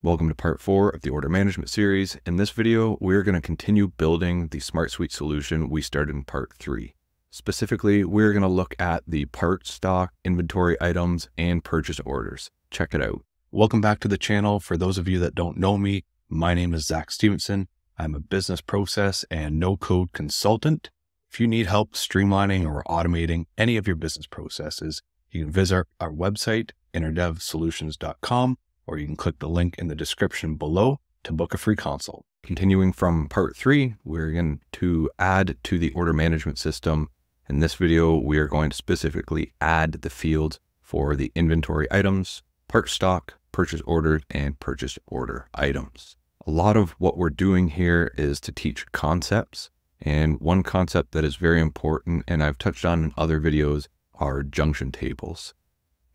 Welcome to part four of the order management series. In this video, we're going to continue building the SmartSuite solution we started in part three. Specifically, we're going to look at the part stock, inventory items, and purchase orders. Check it out. Welcome back to the channel. For those of you that don't know me, my name is Zack Stevenson. I'm a business process and no code consultant. If you need help streamlining or automating any of your business processes, you can visit our website, innerdevsolutions.com or you can click the link in the description below to book a free consult. Continuing from part three, we're going to add to the order management system. In this video, we are going to specifically add the fields for the inventory items, part stock, purchase order, and purchase order items. A lot of what we're doing here is to teach concepts. And one concept that is very important, and I've touched on in other videos, are junction tables.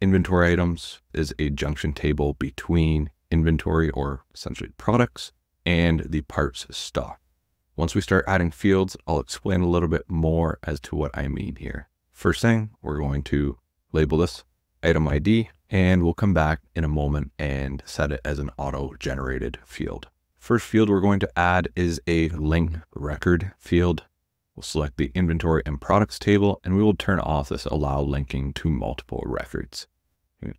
Inventory items is a junction table between inventory or essentially products and the parts stock. Once we start adding fields, I'll explain a little bit more as to what I mean here. First thing, we're going to label this item ID and we'll come back in a moment and set it as an auto-generated field. First field we're going to add is a link record field. We'll select the inventory and products table and we will turn off this allow linking to multiple records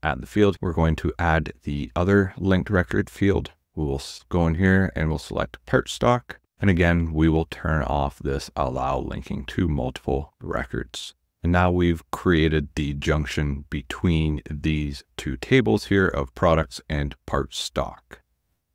add the field. We're going to add the other linked record field. We will go in here and we'll select part stock. And again, we will turn off this allow linking to multiple records. And now we've created the junction between these two tables here of products and part stock.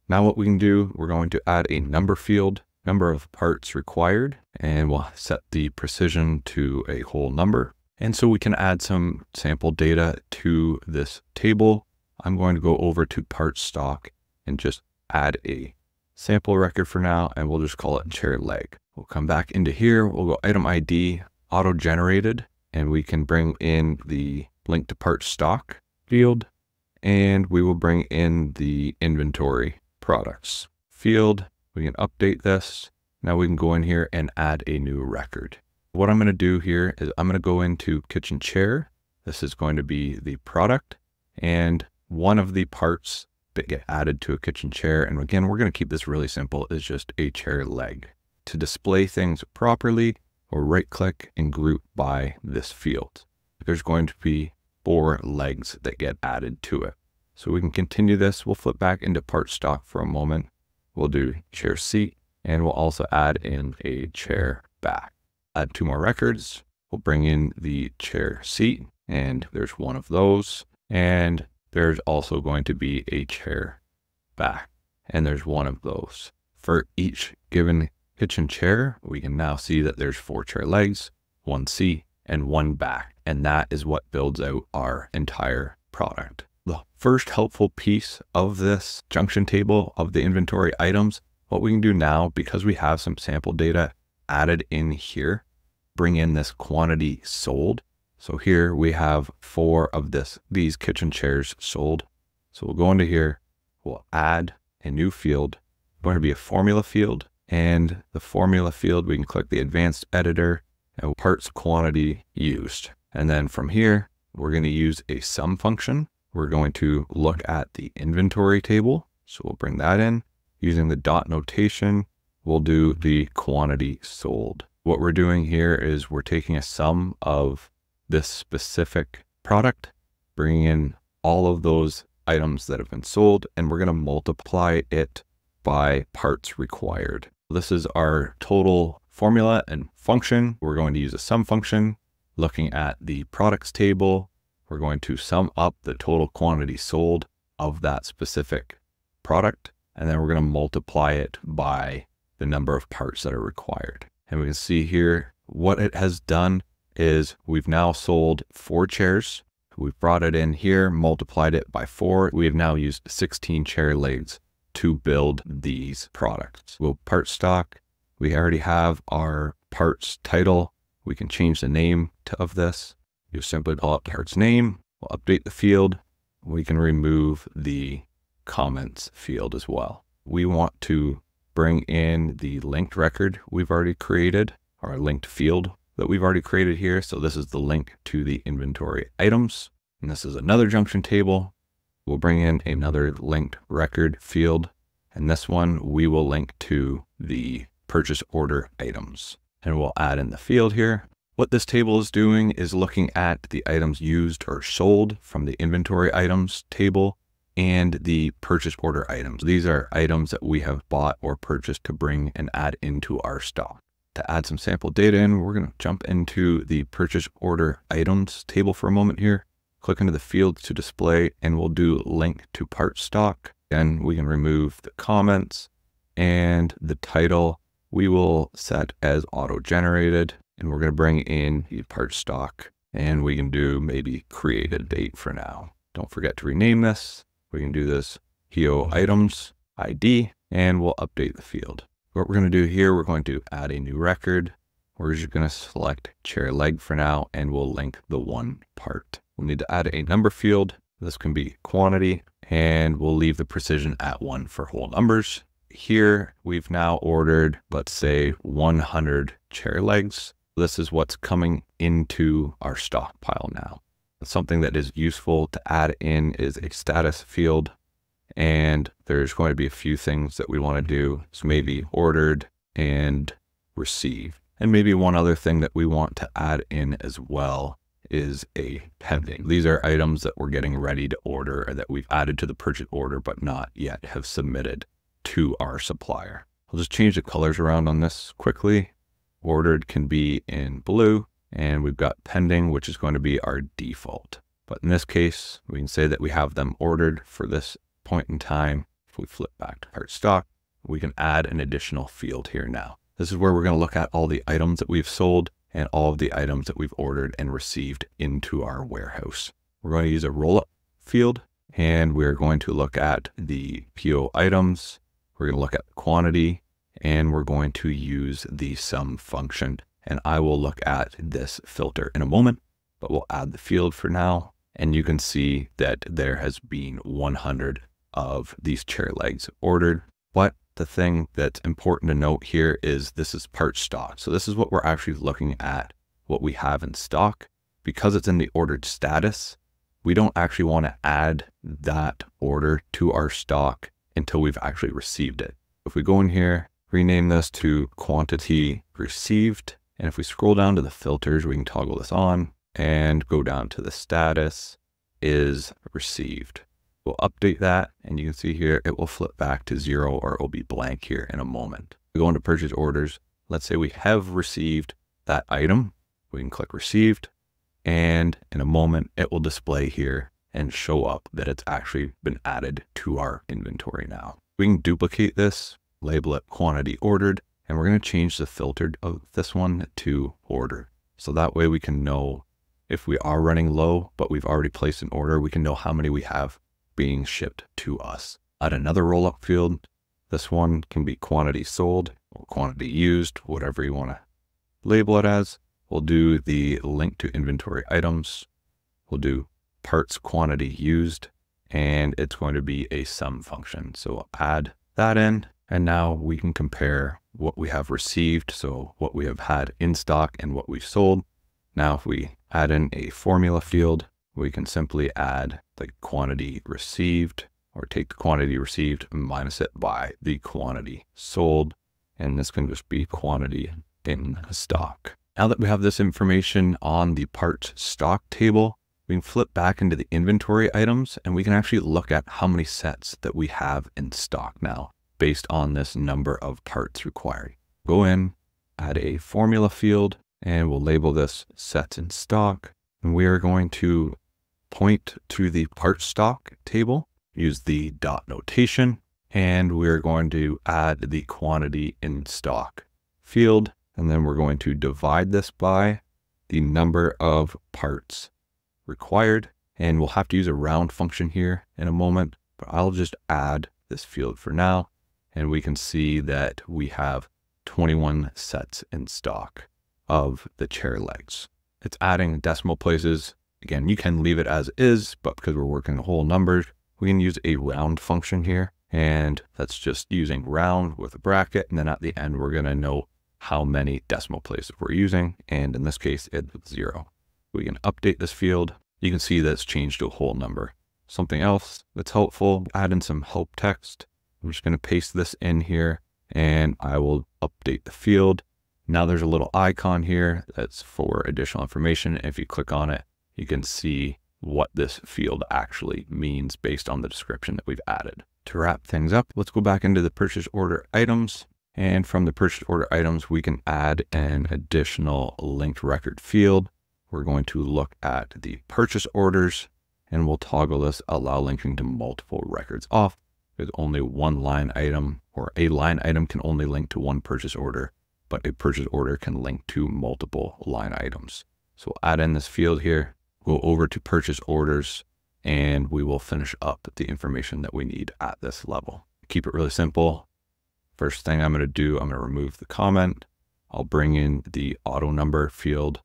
Now what we can do, we're going to add a number field, number of parts required, and we'll set the precision to a whole number. And so we can add some sample data to this table. I'm going to go over to part stock and just add a sample record for now, and we'll just call it chair leg. We'll come back into here. We'll go item ID, auto generated, and we can bring in the link to part stock field, and we will bring in the inventory products field. We can update this. Now we can go in here and add a new record. What I'm going to do here is I'm going to go into kitchen chair. This is going to be the product and one of the parts that get added to a kitchen chair. And again, we're going to keep this really simple is just a chair leg. To display things properly or right click and group by this field. There's going to be four legs that get added to it. So we can continue this. We'll flip back into part stock for a moment. We'll do chair seat and we'll also add in a chair back add two more records. We'll bring in the chair seat and there's one of those. And there's also going to be a chair back and there's one of those. For each given kitchen chair, we can now see that there's four chair legs, one seat, and one back. And that is what builds out our entire product. The first helpful piece of this junction table of the inventory items, what we can do now, because we have some sample data added in here, bring in this quantity sold. So here we have four of this, these kitchen chairs sold. So we'll go into here, we'll add a new field, it's going to be a formula field. And the formula field, we can click the advanced editor and parts quantity used. And then from here, we're going to use a sum function. We're going to look at the inventory table. So we'll bring that in using the dot notation. We'll do the quantity sold. What we're doing here is we're taking a sum of this specific product, bringing in all of those items that have been sold, and we're going to multiply it by parts required. This is our total formula and function. We're going to use a sum function. Looking at the products table, we're going to sum up the total quantity sold of that specific product, and then we're going to multiply it by the number of parts that are required. And we can see here what it has done is we've now sold four chairs. We've brought it in here, multiplied it by four. We have now used 16 chair legs to build these products. We'll part stock. We already have our parts title. We can change the name to, of this. You simply pull up parts name. We'll update the field. We can remove the comments field as well. We want to bring in the linked record we've already created, our linked field that we've already created here. So this is the link to the inventory items. And this is another junction table. We'll bring in another linked record field. And this one we will link to the purchase order items. And we'll add in the field here. What this table is doing is looking at the items used or sold from the inventory items table and the purchase order items. These are items that we have bought or purchased to bring and add into our stock. To add some sample data in, we're going to jump into the purchase order items table for a moment here. Click into the fields to display and we'll do link to part stock. Then we can remove the comments and the title we will set as auto generated and we're going to bring in the part stock and we can do maybe create a date for now. Don't forget to rename this. We can do this PO items ID and we'll update the field. What we're going to do here, we're going to add a new record. We're just going to select chair leg for now and we'll link the one part. We'll need to add a number field. This can be quantity and we'll leave the precision at one for whole numbers. Here we've now ordered, let's say 100 chair legs. This is what's coming into our stockpile now. Something that is useful to add in is a status field. And there's going to be a few things that we want to do. Mm-hmm. So maybe ordered and received. And maybe one other thing that we want to add in as well is a pending. These are items that we're getting ready to order or that we've added to the purchase order, but not yet have submitted to our supplier. I'll just change the colors around on this quickly. Ordered can be in blue and we've got pending, which is going to be our default. But in this case, we can say that we have them ordered for this point in time. If we flip back to part stock, we can add an additional field here now. This is where we're going to look at all the items that we've sold and all of the items that we've ordered and received into our warehouse. We're going to use a roll-up field and we're going to look at the PO items. We're going to look at quantity and we're going to use the sum function. And I will look at this filter in a moment, but we'll add the field for now. And you can see that there has been 100 of these chair legs ordered. But the thing that's important to note here is this is part stock. So this is what we're actually looking at, what we have in stock. Because it's in the ordered status, we don't actually want to add that order to our stock until we've actually received it. If we go in here, rename this to quantity received, and if we scroll down to the filters, we can toggle this on and go down to the status is received. We'll update that and you can see here, it will flip back to zero or it will be blank here in a moment. We go into purchase orders. Let's say we have received that item. We can click received and in a moment it will display here and show up that it's actually been added to our inventory now. We can duplicate this, label it quantity ordered, and we're going to change the filter of this one to order. So that way we can know if we are running low, but we've already placed an order, we can know how many we have being shipped to us. Add another roll-up field. This one can be quantity sold or quantity used, whatever you want to label it as. We'll do the link to inventory items. We'll do parts quantity used, and it's going to be a sum function. So we'll add that in, and now we can compare what we have received, so what we have had in stock and what we've sold. Now if we add in a formula field, we can simply add the quantity received or take the quantity received minus it by the quantity sold. And this can just be quantity in stock. Now that we have this information on the parts stock table, we can flip back into the inventory items and we can actually look at how many sets that we have in stock now based on this number of parts required. Go in, add a formula field, and we'll label this sets in stock. And we are going to point to the part stock table, use the dot notation, and we're going to add the quantity in stock field. And then we're going to divide this by the number of parts required. And we'll have to use a round function here in a moment, but I'll just add this field for now. And we can see that we have 21 sets in stock of the chair legs. It's adding decimal places Again, you can leave it as is, but because we're working whole numbers, we can use a round function here. And that's just using round with a bracket. And then at the end, we're going to know how many decimal places we're using. And in this case, it's zero. We can update this field. You can see that it's changed to a whole number. something else that's helpful, add in some help text. I'm just going to paste this in here and I will update the field. Now there's a little icon here that's for additional information. If you click on it, you can see what this field actually means based on the description that we've added. To wrap things up, let's go back into the purchase order items. And from the purchase order items, we can add an additional linked record field. We're going to look at the purchase orders and we'll toggle this allow linking to multiple records off. There's only one line item or a line item can only link to one purchase order, but a purchase order can link to multiple line items. So we'll add in this field here, go over to purchase orders, and we will finish up the information that we need at this level. Keep it really simple. First thing I'm going to do, I'm going to remove the comment. I'll bring in the auto number field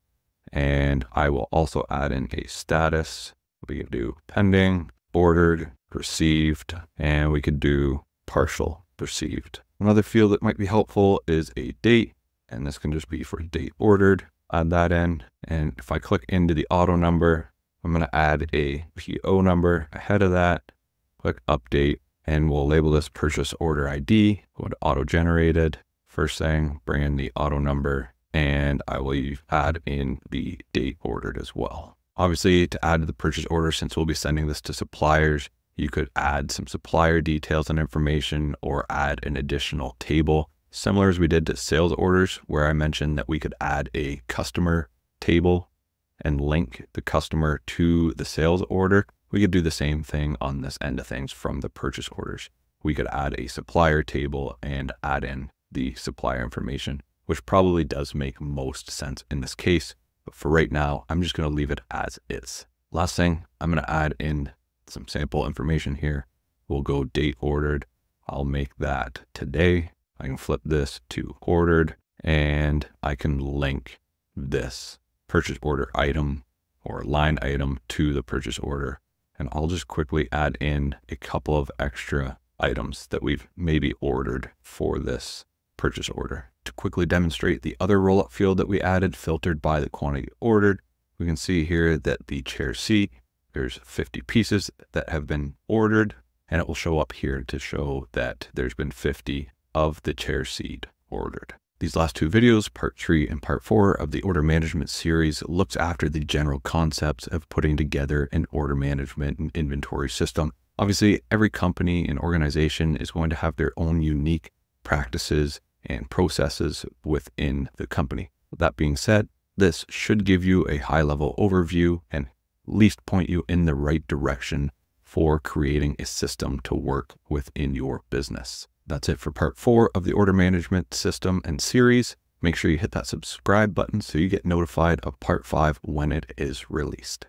and I will also add in a status. We can do pending, ordered, received, and we could do partial received. Another field that might be helpful is a date, and this can just be for date ordered. Add that in, and if I click into the auto number, I'm going to add a PO number ahead of that, click update, and we'll label this purchase order ID, go to auto generated. First thing, bring in the auto number, and I will add in the date ordered as well. Obviously, to add to the purchase order, since we'll be sending this to suppliers, you could add some supplier details and information or add an additional table, similar as we did to sales orders, where I mentioned that we could add a customer table and link the customer to the sales order. We could do the same thing on this end of things from the purchase orders. We could add a supplier table and add in the supplier information, which probably does make most sense in this case. But for right now, I'm just going to leave it as is. Last thing, I'm going to add in some sample information here. We'll go date ordered. I'll make that today. I can flip this to ordered and I can link this purchase order item or line item to the purchase order. And I'll just quickly add in a couple of extra items that we've maybe ordered for this purchase order. To quickly demonstrate the other rollup field that we added filtered by the quantity ordered, we can see here that the chair seat there's 50 pieces that have been ordered and it will show up here to show that there's been 50 of the chair seat ordered. These last two videos, part three and part four of the order management series looks after the general concepts of putting together an order management and inventory system. Obviously, every company and organization is going to have their own unique practices and processes within the company. That being said, this should give you a high level overview and at least point you in the right direction for creating a system to work within your business. That's it for part four of the order management system and series. Make sure you hit that subscribe button so you get notified of part five when it is released.